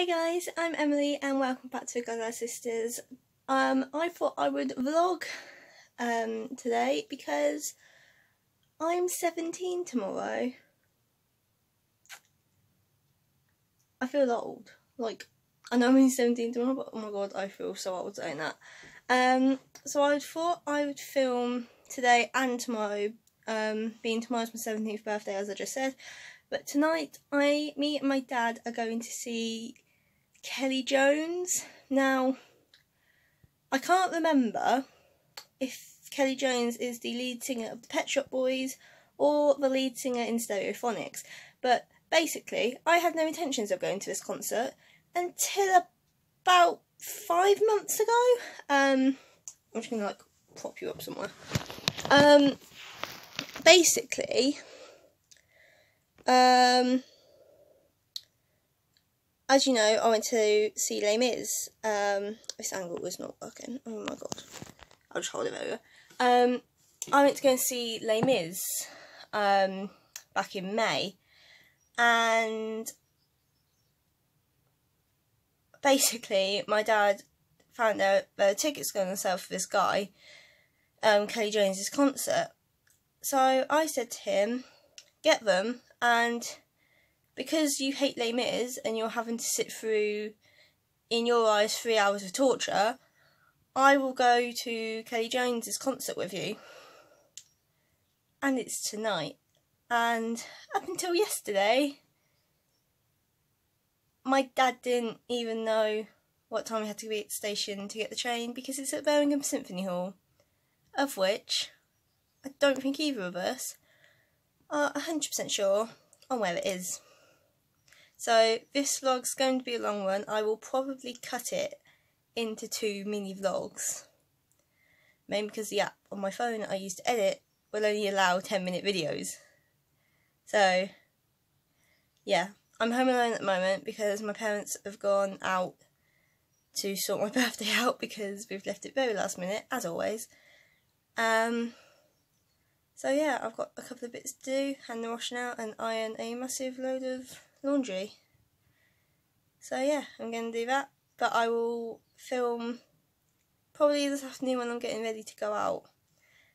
Hi guys, I'm Emily and welcome back to Goddard Sisters. Um, I thought I would vlog um, today because I'm 17 tomorrow. I feel that old. Like, I know I'm only 17 tomorrow, but oh my god, I feel so old saying that. Um, so I thought I would film today and tomorrow, um, being tomorrow's my 17th birthday as I just said. But tonight, I, me and my dad are going to see Kelly Jones. Now, I can't remember if Kelly Jones is the lead singer of the Pet Shop Boys or the lead singer in Stereophonics. But basically, I had no intentions of going to this concert until about five months ago. Um, I'm just gonna like prop you up somewhere. Um, basically, um, as you know, I went to see Les Mis. Um, this angle was not working. Oh my god. I'll just hold it over. Um, I went to go and see Les Mis um, back in May. And basically, my dad found out the tickets going on sale for this guy, um, Kelly Jones's concert. So I said to him, get them and because you hate Les Mis and you're having to sit through, in your eyes, three hours of torture, I will go to Kelly Jones's concert with you. And it's tonight. And up until yesterday, my dad didn't even know what time we had to be at the station to get the train because it's at Birmingham Symphony Hall, of which I don't think either of us are 100% sure on where it is. So this vlog's going to be a long one. I will probably cut it into two mini vlogs. Mainly because the app on my phone I use to edit will only allow 10 minute videos. So, yeah. I'm home alone at the moment because my parents have gone out to sort my birthday out because we've left it very last minute, as always. Um, so yeah, I've got a couple of bits to do, hand the washing out and iron a massive load of laundry. So yeah, I'm going to do that, but I will film probably this afternoon when I'm getting ready to go out,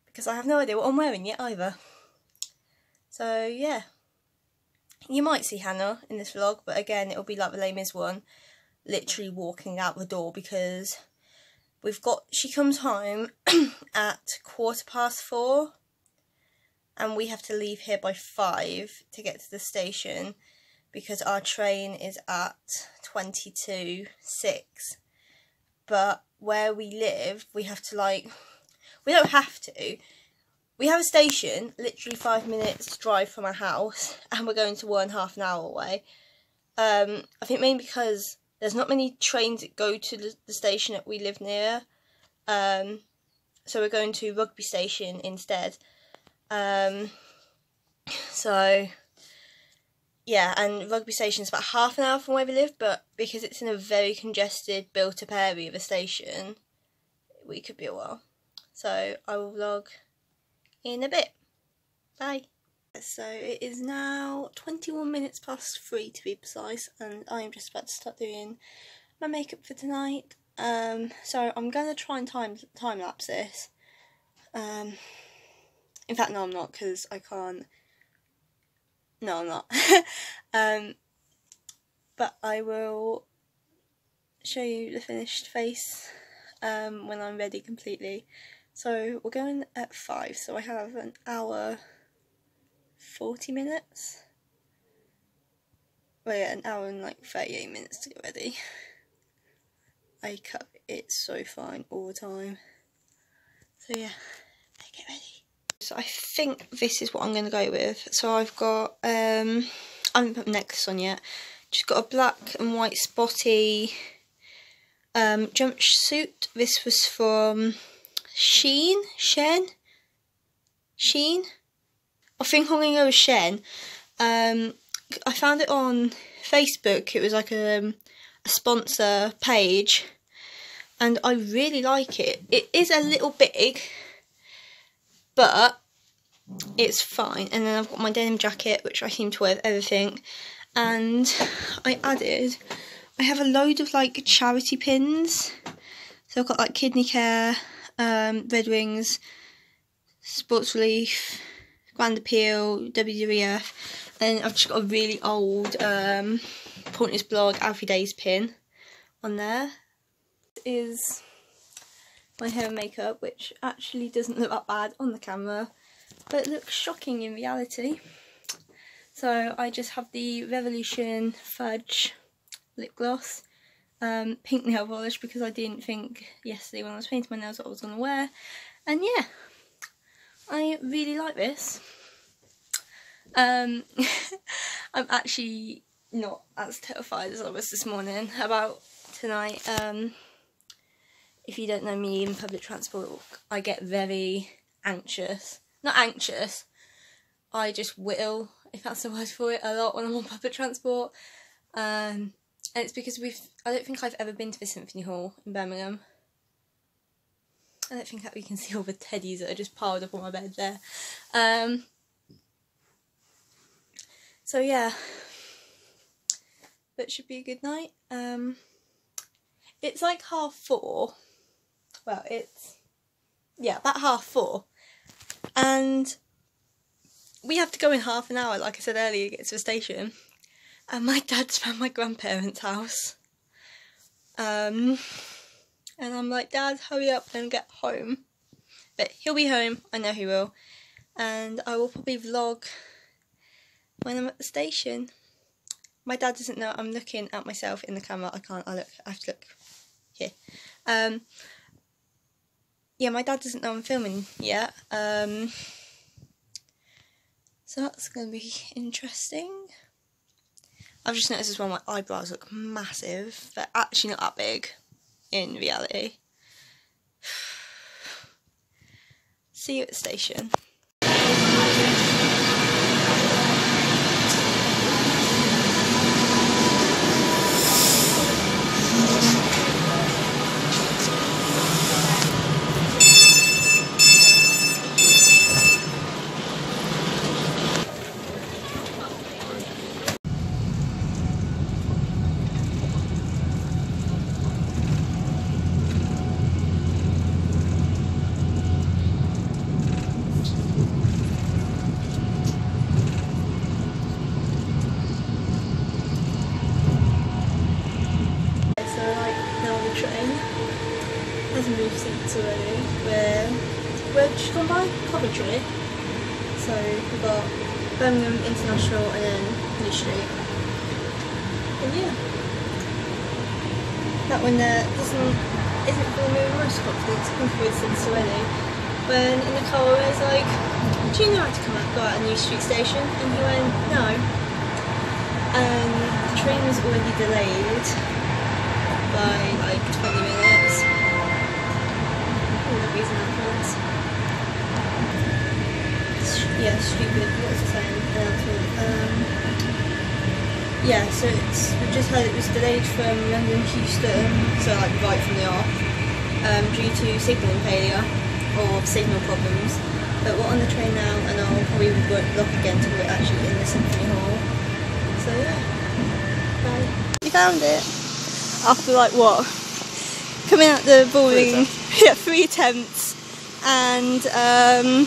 because I have no idea what I'm wearing yet either. So yeah, you might see Hannah in this vlog, but again, it'll be like the lamest one, literally walking out the door because we've got, she comes home at quarter past four and we have to leave here by five to get to the station because our train is at 22 6 but where we live we have to like we don't have to. We have a station literally five minutes drive from our house and we're going to one half an hour away. Um, i think mainly because there's not many trains that go to the, station that we live near. Um, so we're going to rugby station instead. Um, so, yeah, and Rugby Station is about half an hour from where we live, but because it's in a very congested, built up area of a station, we could be a while. So, I will vlog in a bit. Bye. So, it is now 21 minutes past 3 to be precise, and I am just about to start doing my makeup for tonight. Um, so, I'm going to try and time, time lapse this. Um, in fact, no, I'm not because I can't. No, I'm not. um, but I will show you the finished face um, when I'm ready completely. So we're going at 5, so I have an hour 40 minutes. Well, yeah, an hour and like 38 minutes to get ready. I cut it so fine all the time. So yeah, get ready. So I think this is what I'm going to go with. So I've got, um, I haven't put necklace on yet. Just got a black and white spotty um, jumpsuit. This was from Sheen? Shen? Sheen? I think I'm going to go with Shen. Um, I found it on Facebook. It was like a, um, a sponsor page. And I really like it. It is a little big but it's fine. And then I've got my denim jacket, which I seem to wear everything. And I added I have a load of like charity pins. So I've got like kidney care, um, Red Wings, Sports Relief, Grand Appeal, WWF, and I've just got a really old um, Pointless Blog Alfie Deyes pin on there. Is my hair and makeup, which actually doesn't look that bad on the camera, but looks shocking in reality. So I just have the Revolution Fudge lip gloss, um, pink nail polish because I didn't think yesterday when I was painting my nails what I was going to wear. And yeah, I really like this. Um, I'm actually not as terrified as I was this morning about tonight. Um, if you don't know me in public transport, I get very anxious. Not anxious, I just whittle, if that's the word for it, a lot when I'm on public transport. Um, and it's because we've, I don't think I've ever been to the Symphony Hall in Birmingham. I don't think that we can see all the teddies that are just piled up on my bed there. Um, so yeah, that should be a good night. Um, it's like half four. Well, it's yeah, about half four, and we have to go in half an hour. Like I said earlier, to get to the station, and my dad's from my grandparents' house. Um, and I'm like, Dad, hurry up and get home. But he'll be home. I know he will, and I will probably vlog when I'm at the station. My dad doesn't know I'm looking at myself in the camera. I can't. I look. I have to look here. Um, yeah, my dad doesn't know I'm filming yet. Um, so that's going to be interesting. I've just noticed as well my eyebrows look massive. They're actually not that big in reality. See you at the station. So we've got Birmingham International and then New Street. And yeah. That one there doesn't, isn't for me most confidence, confidence already. When in the car I was like, do you know how to come out, go out of New Street Station? And he went, no. And the train was already delayed by like 20 minutes yeah, stupid, what's the saying. Um, yeah, so it's, we've just had it was delayed from London to Euston, so like right from the off, um, due to signalling failure or signal problems. But we're on the train now and I'll probably won't look again until we're actually in the Symphony Hall. So yeah, bye. You found it? After like what? Coming out the boring yeah, three attempts and um,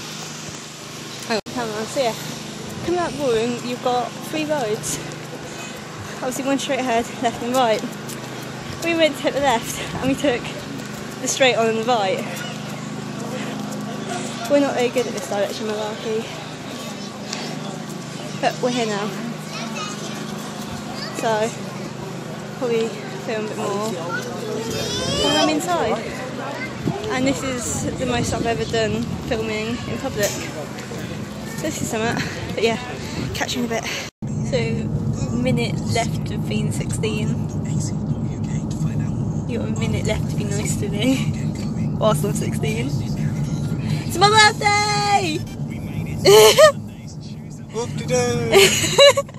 come on, so yeah, coming out boring, you've got three roads. Obviously one straight ahead, left and right. We went to the left and we took the straight on and the right. We're not very good at this direction malarkey. But we're here now. So, probably film a bit more when I'm inside and this is the most I've ever done filming in public. So this is something, but yeah, catching a bit. So, minute left of being 16. You got a minute left to be nice to me whilst I'm 16. It's my birthday! Whoop-de-doo!